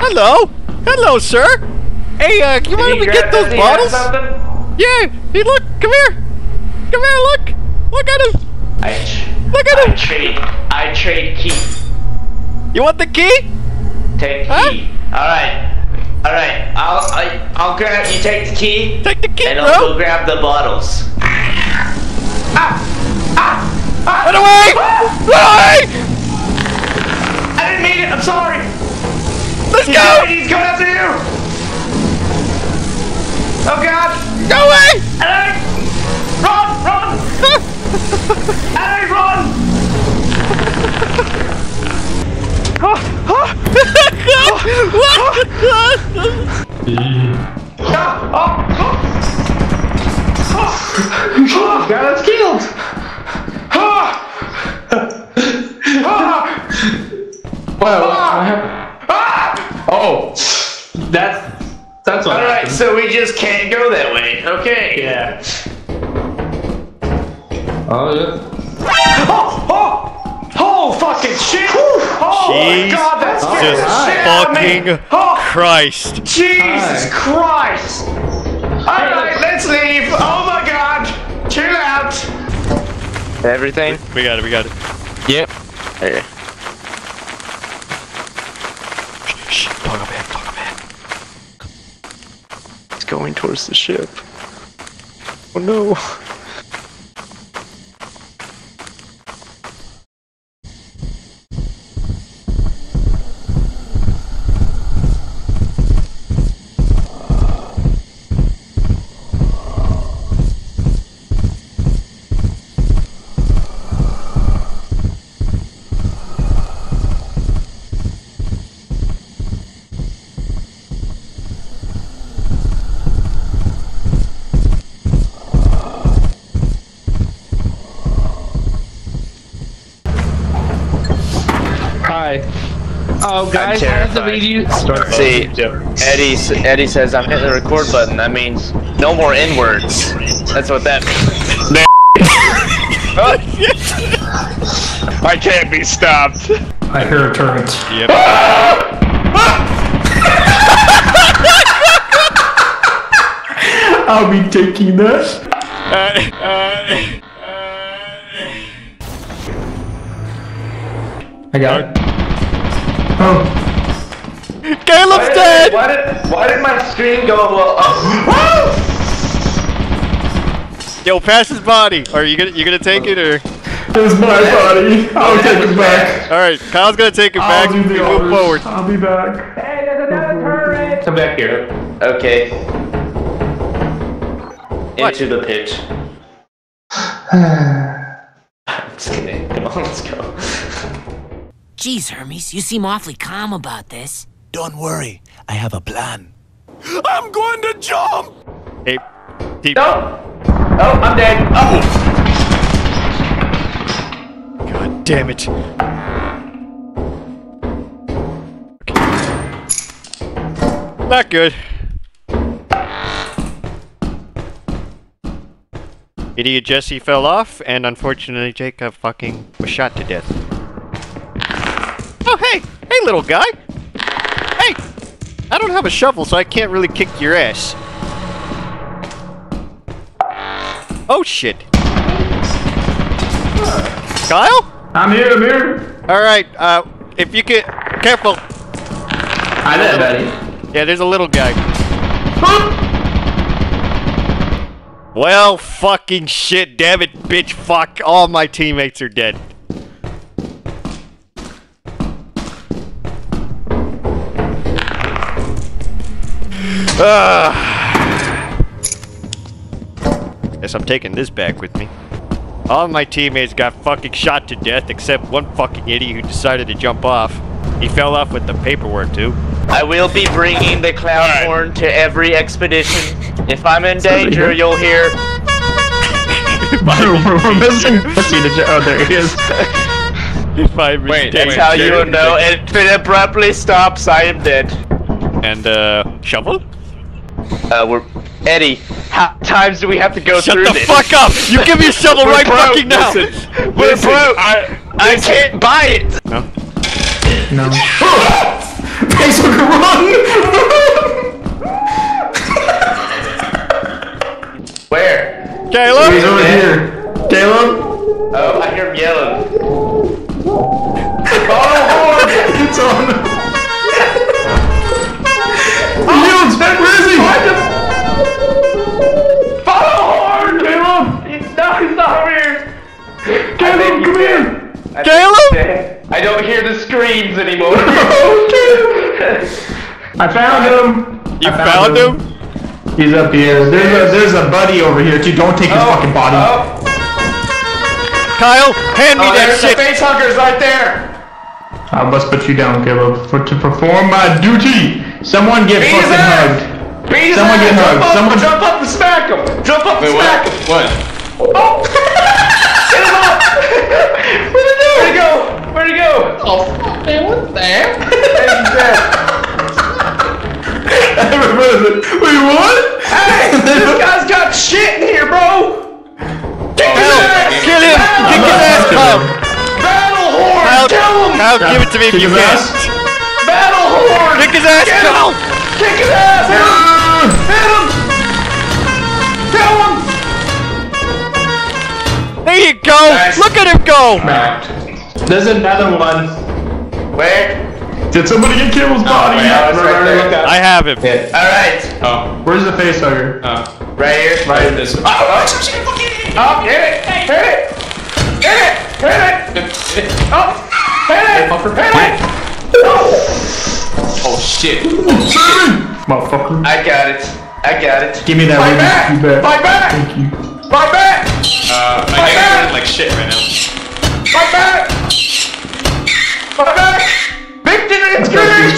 Hello. Hello, sir. Hey, uh, you want we get those bottles? Yeah. Hey, look. Come here. Come here. Look. Look at him. I, Look at I him. trade. I trade key. You want the key? Take Huh? key. All right. All right. I'll I, I'll grab. You take the key. Take the key, And I'll go grab the bottles. Ah! Ah! ah. Run away! Run away! I didn't mean it. I'm sorry. He's go! coming, He's coming after you. Oh God. Go away! Ellie! Run! Run! Ellie, run! Oh, oh. Oh, got us killed! Ah! Ah! Ah! Oh, that's that's. Alright, so we just can't go that way. Okay. Yeah. Oh, yeah. Oh! Oh! Oh, fucking shit! Oh my god, that's scared the Jesus shit out of me! fucking Oh, Christ. Jesus Hi. Christ! Alright, let's leave! Oh my god! Chill out! Everything? We got it, we got it. Yep. Okay. Going towards the ship. Oh no. Oh, guys, I have to read you. Start. See, Eddie, Eddie says I'm hitting the record button. That means no more N words. That's what that means. I can't be stopped. I hear a turret. Yep. I'll be taking that. Uh, uh, I got it. Oh, Caleb's dead! Why did, why did my screen go up? Yo, pass his body. Are you gonna you gonna take it or? there's my body. I'll take it back. All right, Kyle's gonna take it I'll back. do We the move forward. I'll be back. Hey, there's another turret. Come back here. Okay. What? Into the pitch. I'm just kidding. Come on, let's go. Geez, Hermes, you seem awfully calm about this. Don't worry, I have a plan. I'm going to jump. Hey, keep. No! Oh, I'm dead. Oh! God damn it. Not good. Idiot Jesse fell off, and unfortunately Jacob fucking was shot to death. Oh, hey! Hey, little guy! Hey! I don't have a shovel, so I can't really kick your ass. Oh, shit. Kyle? I'm here. I'm here. Alright, uh, if you could... Careful! Hi there, buddy. Yeah, there's a little guy. Well, fucking shit, damn it, bitch, fuck. All my teammates are dead. Guess I'm taking this back with me. All my teammates got fucking shot to death except one fucking idiot who decided to jump off. He fell off with the paperwork too. I will be bringing the clown Alright. horn to every expedition. If I'm in danger, you'll hear. We're missing Jesse. Oh, there he is. If I Wait, mistake. That's how you will know. And if it abruptly stops, I am dead. And uh, shovel? Uh, we're Eddie. How times do we have to go Shut through the this? fuck up! You give me a shovel We're right broke, fucking now! listen. We're broke. I, I can't buy it. No? No. Facehugger, run! Where? Caleb! He's over here. Caleb? Oh, I hear him yelling. It's on. The anymore. I found him. You I found him? He's up here. There's a there's a buddy over here too. Don't take his oh, fucking body. Oh, Kyle, hand me oh that there's the shit! face huggers right there! I must put you down, Caleb, for to perform my duty. Someone get Beat fucking ass! hugged. Beat Someone ass! get Jump hugged. up, Someone- jump up and smack him! Jump up and smack him! What? Oh! Get him up! Where'd he go? Where'd he go? Where'd he go? Oh, man, what the heck? He's dead. Wait, what? Hey, this guy's got shit in here, bro! Kick his oh, ass! Kill him! Kick his ass, Kyle! Battle horn! Kyle, Kill him! Kyle, give it to me if you his can. ass. Battle horn! Kick his ass, Get him! Kyle! Kick his ass! Hit him! Ah. Hit him! Kill him! There you go! Nice. Look at him go! There's another one. Where? Did somebody get Caleb's body? wait, I was right there. I have him. Alright. Oh. Where's the face hugger? Right here. Right in this way. Oh, oh. Oh, hit it! Hit it! Hit it! Hit it! Oh! Hit it! Hit it! Oh! Oh shit. Motherfucker. I got it. I got it. Give me that Fight Ruby back! Q bat. Fight back! Thank you. Fight back! Uh, my Fight neck's back! like shit right now.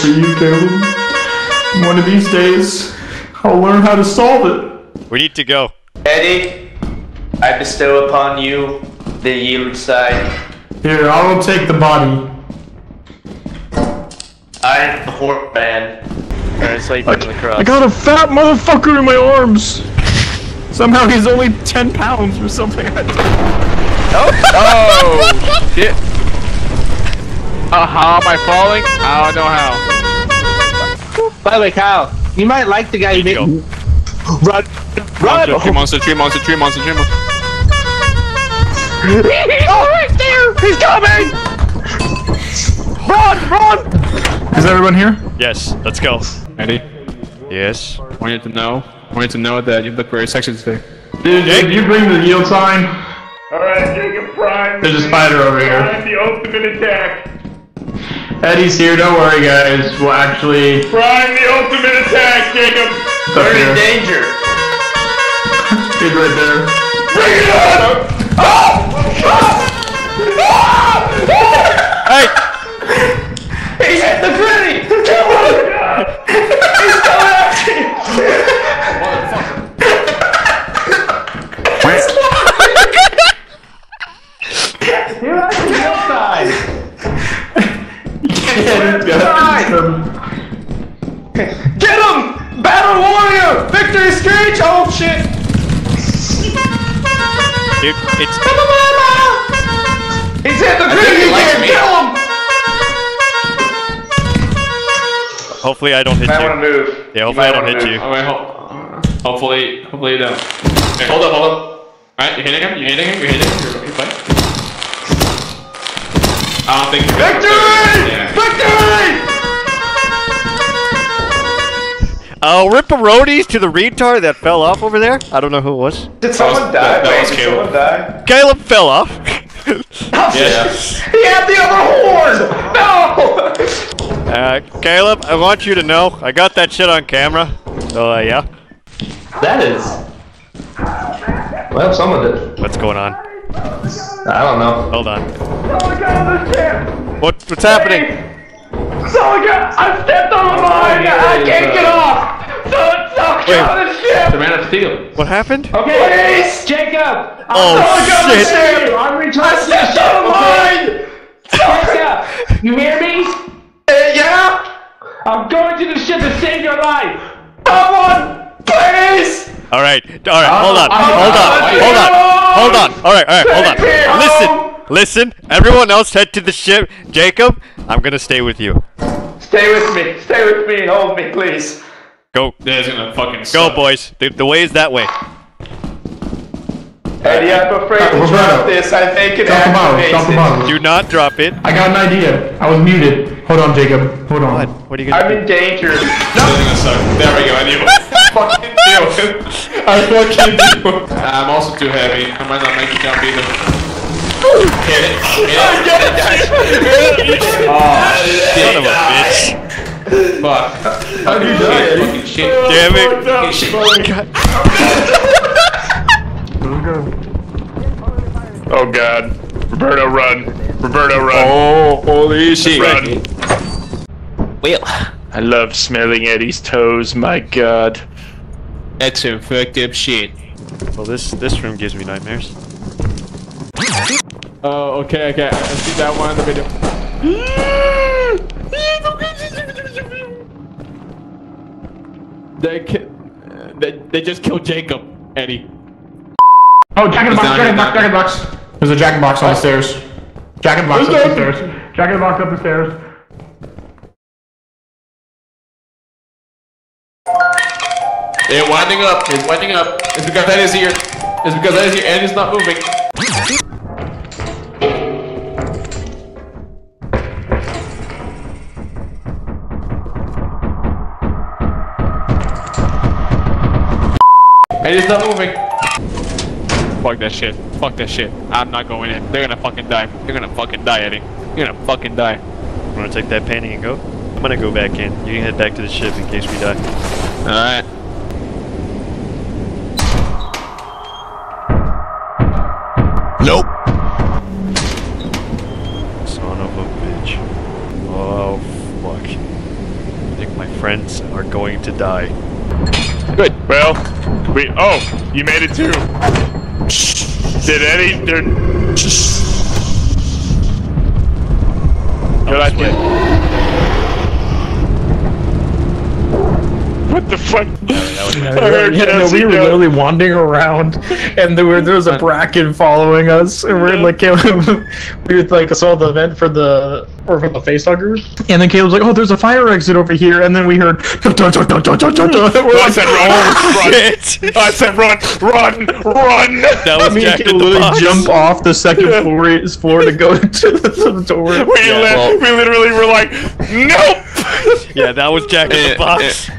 Is for you, Caleb. One of these days, I'll learn how to solve it. We need to go. Eddie, I bestow upon you the yield sign. Here, I will take the body. I am the horn man. Alright, so you put the cross. I got a fat motherfucker in my arms. Somehow he's only 10 pounds or something. Oh, oh shit. Uh, how am I falling? I don't know how. By the way, Kyle, you might like the guy you There made. Run, run! Monster tree, monster tree, monster tree, monster tree. Monster Oh, right there! He's coming! Run, run! Is everyone here? Yes, let's go. Eddie, Yes. I want you to know, I want you to know that you look very sexy today. Dude, did you bring the yield sign? Alright, Jacob Prime. There's a spider over here. the ultimate attack. Eddie's here, don't worry guys. We'll actually... Prime the ultimate attack, Jacob. Up They're in danger. He's right there. Hey! Oh, He hit the gritty! Kill him! He's coming after you! Get him! Battle warrior! Victory screech! Oh shit! Dude, it's He's hit the he again! Kill him! hopefully I don't hit I want you. to move. Yeah, hopefully I don't hit you. Oh wait, hold. Hopefully, hopefully you don't. Here, hold up, hold up. Alright, you're hitting him, you're hitting him, you're hitting him. You're, you're fine. I don't think you're. Victory! Uh, ripperonis to the retard that fell off over there. I don't know who it was. Did someone that- die? that Wait, was did Caleb. someone die? Caleb fell off. Yeah. He had the other horn! No! uh, Caleb, I want you to know I got that shit on camera. So, uh, yeah. That is. Well, someone did. What's going on? I don't know. Hold on. Someone got on the ship! What? What's happening? Someone got- I stepped on the mine! I can't get off! Someone, someone Wait. got on the ship! The man of steel. What happened? Okay, Please! Jacob! Oh Someone got on the ship! I'm I returning stepped on mine! Jacob, you hear me? Uh, yeah? I'm going to the ship to save your life! Someone! Please! All right, all right. Hold uh, on, I'm- hold on, uh, hold on, hold on. All right, all right, hold on. Listen, listen. Everyone else head to the ship. Jacob, I'm gonna stay with you. Stay with me. Stay with me and hold me, please. Go. That's gonna fucking Go, boys. The, the way is that way. Eddie, I'm afraid to Roberto. drop this. I think it Drop the bottle. Drop the activates it. bottle. Do not drop it. I got an idea. I was muted. Hold on, Jacob. Hold on. What? What are you gonna I'm do? in danger. This is gonna suck. There we go. I knew it. fucking knew it. I fucking knew it. I'm also too heavy. I might not make you jump either. Hit it. Hit it. Son of a bitch. Fuck. How do you die? Fucking shit. Damn it. Fucking shit. Oh god. Roberto, run. Roberto, run. Oh, holy shit. Run. Well, I love smelling Eddie's toes, my god. That's some fucked up shit. Well, this this room gives me nightmares. Oh, okay, okay. I see that one in the video. They, they, they just killed Jacob, Eddie. Oh, jack in the box, down jack in the box, jack in the box. There's a jack in the box on the oh. stairs. Jack in the box up the stairs. Jack in the box up the stairs. They're winding up. It's winding up. It's because that is here. It's because that is here and it's not moving. And it's not moving. Fuck that shit. Fuck that shit. I'm not going in. They're gonna fucking die. They're gonna fucking die, Eddie. You're gonna fucking die. I'm gonna take that painting and go? I'm gonna go back in. You can head back to the ship in case we die. Alright. Nope. Son of a bitch. Oh, fuck. I think my friends are going to die. Good. Well, we. Oh, you made it too. Did any? Did, Good idea. What the fuck? I heard Yeah, no, we were go- literally wandering around, and there, were, there was a bracken following us, and we're like, Caleb, we were like saw the event for the or from the face facehugger. And then Caleb's like, "Oh, there's a fire exit over here," and then we heard. We're I said, "Run!" Shit. I said, "Run! Run! Run!" That was Me Jack and Caleb literally jump off the second floor, floor to go to the door. We, yeah, li well, we literally were like, "Nope." yeah, that was Jack in the box.